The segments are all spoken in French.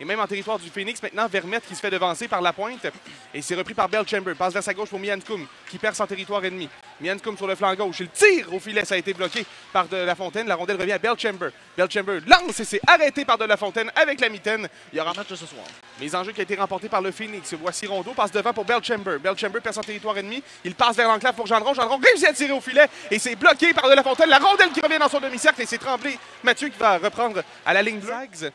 et même en territoire du Phoenix. Maintenant, Vermette qui se fait devancer par la pointe et c'est repris par Belchamber. Passe vers sa gauche pour Miankoum qui perce en territoire ennemi. Miankoum sur le flanc gauche. Il tire au filet. Ça a été bloqué par De La Fontaine. La rondelle revient à Belchamber. Belchamber lance et c'est arrêté par De La Fontaine avec la mitaine. Il y aura match de ce soir. Les enjeux qui a été remporté par le Phoenix. Voici Rondeau, passe devant pour Belchamber. Belchamber perce en territoire ennemi. Il passe vers l'enclave pour Gendron. Gendron réussit à tirer au filet et c'est bloqué par De La Fontaine. La rondelle qui revient dans son demi-cercle et c'est Tremblay. Mathieu qui va reprendre à la ligne Zags.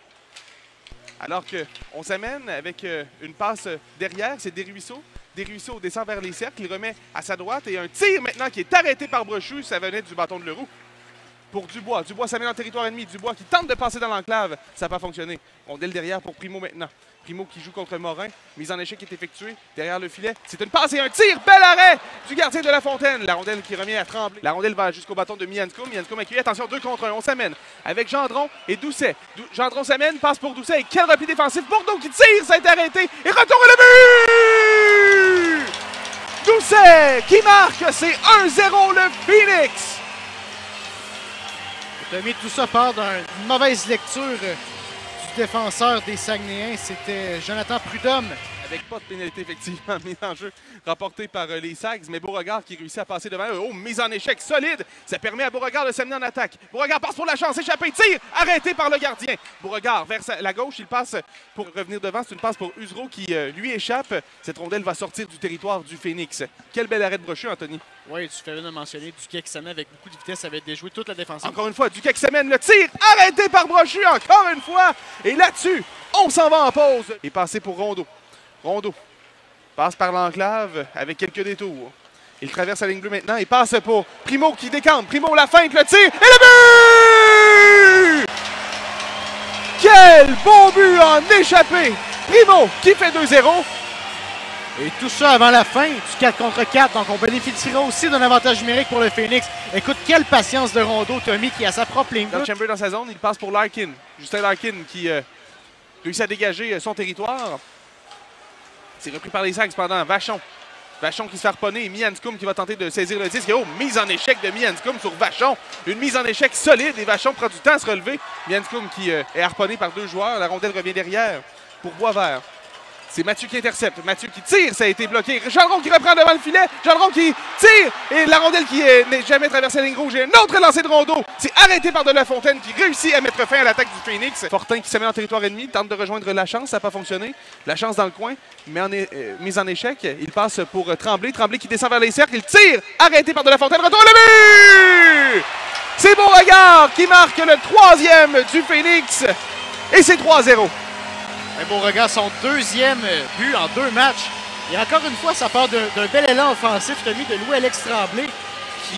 Alors qu'on s'amène avec euh, une passe derrière, c'est Desruisseaux. Desruisseaux descend vers les cercles, il remet à sa droite et un tir maintenant qui est arrêté par Brochu. Ça venait du bâton de Leroux pour Dubois. Dubois s'amène en territoire ennemi. Dubois qui tente de passer dans l'enclave. Ça n'a pas fonctionné. Rondelle derrière pour Primo maintenant. Primo qui joue contre Morin. Mise en échec est effectuée derrière le filet. C'est une passe et un tir. Bel arrêt du gardien de la Fontaine. La rondelle qui revient à trembler. La rondelle va jusqu'au bâton de Miancoum. Miancoum accueilli. Attention, 2 contre 1. On s'amène avec Gendron et Doucet. Dou Gendron s'amène, passe pour Doucet. Et quel repli défensif. Bordeaux qui tire. Ça a été arrêté. Et retourne le but! Doucet qui marque. C'est 1-0 le Phoenix. Tommy, tout ça part d'une mauvaise lecture euh, du défenseur des Saguenayens. C'était Jonathan Prudhomme. Avec pas de pénalité, effectivement, mise en jeu rapporté par euh, les Sags, mais Beauregard qui réussit à passer devant eux. Oh, mise en échec solide. Ça permet à Beauregard de s'amener en attaque. Beauregard passe pour la chance, échappé, tire, arrêté par le gardien. Beauregard vers la gauche, il passe pour revenir devant. C'est une passe pour Usero qui euh, lui échappe. Cette rondelle va sortir du territoire du Phoenix. Quel bel arrêt de brochu, Anthony. Oui, tu fais bien de mentionner Duquet qui avec beaucoup de vitesse, ça avait déjoué toute la défensive. Encore une fois, Duquet qui le tir, arrêté par Brochu, encore une fois. Et là-dessus, on s'en va en pause. Et passé pour Rondeau. Rondeau passe par l'enclave avec quelques détours. Il traverse la ligne bleue maintenant et passe pour Primo qui décampe. Primo la feinte, le tir et le but! Quel bon but en échappé! Primo qui fait 2-0. Et tout ça avant la fin du 4 contre 4. Donc, on bénéficiera aussi d'un avantage numérique pour le Phoenix. Écoute, quelle patience de Rondeau, Tommy, qui a sa propre ligne. Dans Chamber dans sa zone, il passe pour Larkin. Justin Larkin qui euh, réussit à dégager euh, son territoire. C'est repris par les Sags pendant Vachon. Vachon qui se fait harponner et qui va tenter de saisir le disque. Oh, mise en échec de Mianscum sur Vachon. Une mise en échec solide et Vachon prend du temps à se relever. Mianscum qui euh, est harponné par deux joueurs. La rondelle revient derrière pour Boisvert. C'est Mathieu qui intercepte. Mathieu qui tire, ça a été bloqué. Gendron qui reprend devant le filet. Gendron qui tire. Et la rondelle qui n'est jamais traversé la ligne rouge. Et un autre lancé de rondeau. C'est arrêté par De La Fontaine qui réussit à mettre fin à l'attaque du Phoenix. Fortin qui se met en territoire ennemi, tente de rejoindre la chance. Ça n'a pas fonctionné. La chance dans le coin, mais euh, mise en échec. Il passe pour euh, Tremblay. Tremblay qui descend vers les cercles. Il tire. Arrêté par De La Fontaine. Retour le but! C'est Beauregard qui marque le troisième du Phoenix. Et c'est 3-0. Un beau regard, son deuxième but en deux matchs. Et encore une fois, ça part d'un d'un bel élan offensif, Tommy, de Louis-Alex Tremblay.